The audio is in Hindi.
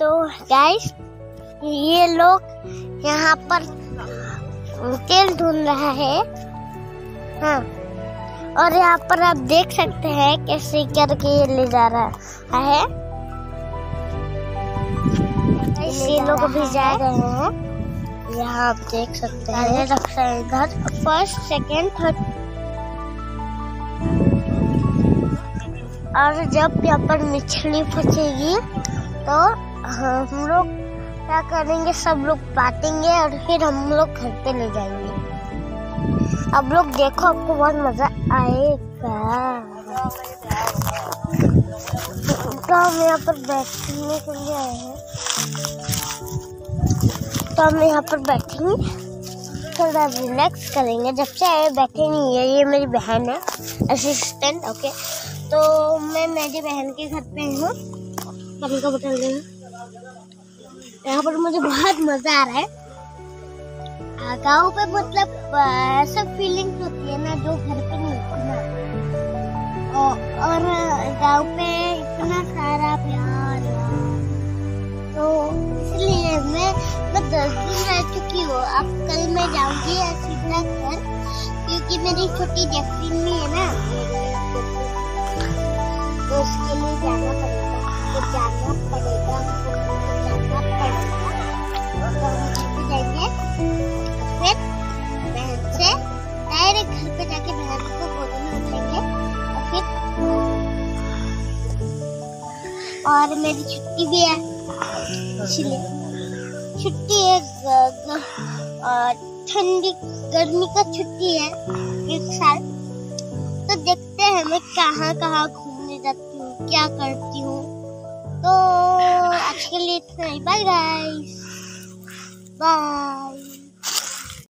तो गाइस ये लोग यहाँ पर तेल ढूंढ रहा है। हाँ। और यहाँ पर आप देख सकते हैं कैसे करके ये ले जा रहा है। ये लोग अभी जा रहे हैं। यहाँ आप देख सकते हैं। रक्षा इधर फ़र्स्ट सेकेंड थर्ड और जब यहाँ पर मछली फंसेगी तो हम लोग क्या करेंगे? सब लोग बांटेंगे और फिर हम लोग घर पे ले जाएँगे। अब लोग देखो, आपको बहुत मज़ा आएगा। तो हम यहाँ पर बैठने के लिए आए हैं। तो हम यहाँ पर बैठेंगे, थोड़ा रिलैक्स करेंगे। जब से आए, बैठे नहीं है, ये मेरी बहन है असिस्टेंट ओके तो मैं मेरी बहन के घर पे हूँ पानी का बोतल लेना यहाँ पर मुझे बहुत मज़ा आ रहा है। गाँव पे मतलब ऐसा फीलिंग होती है ना, जो घर पे नहीं होती ना। और गाँव पे इतना सारा प्यार तो इसलिए मैं मैं दस दिन रह चुकी हूँ। अब कल मैं जाऊँगी सीधा घर क्योंकि मेरी छोटी जैफरीन भी है ना। तो उसके लिए जाना और मेरी छुट्टी भी है। छुट्टी है ठंडी, गर्मी का छुट्टी है एक साल। तो देखते हैं मैं कहाँ कहाँ घूमने जाती हूँ, क्या करती हूँ। तो आज के लिए इतना ही। Bye guys bye